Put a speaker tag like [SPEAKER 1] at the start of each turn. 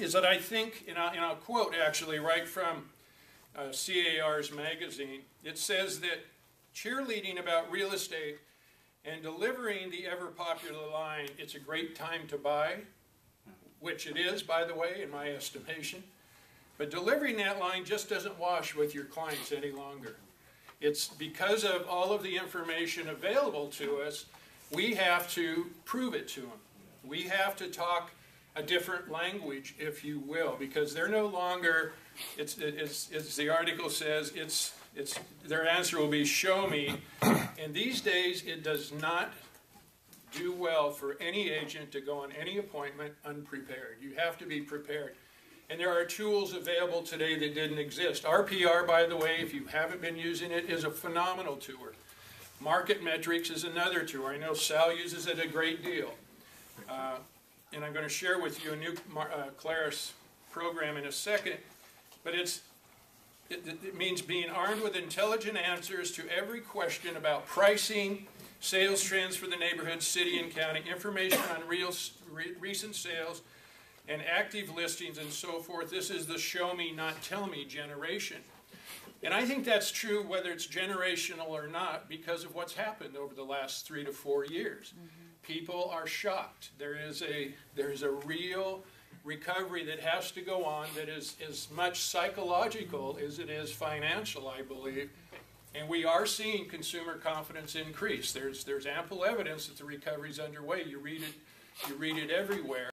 [SPEAKER 1] is that I think, and I'll, and I'll quote actually right from uh, CAR's magazine, it says that cheerleading about real estate and delivering the ever popular line, it's a great time to buy, which it is, by the way, in my estimation. But delivering that line just doesn't wash with your clients any longer. It's because of all of the information available to us, we have to prove it to them. We have to talk a different language, if you will, because they're no longer, it's, it's, it's the article says, it's, it's, their answer will be show me. And these days, it does not do well for any agent to go on any appointment unprepared. You have to be prepared. And there are tools available today that didn't exist. RPR, by the way, if you haven't been using it, is a phenomenal tool. Market Metrics is another tool. I know Sal uses it a great deal. Uh, and I'm going to share with you a new uh, Claris program in a second. But it's it, it means being armed with intelligent answers to every question about pricing, sales trends for the neighborhood, city, and county, information on real, re, recent sales, and active listings and so forth. This is the show me, not tell me generation. And I think that's true whether it's generational or not because of what's happened over the last three to four years. Mm -hmm. People are shocked. There is a, there is a real recovery that has to go on that is as much psychological as it is financial, I believe. And we are seeing consumer confidence increase. There's, there's ample evidence that the recovery is underway. You read it, you read it everywhere.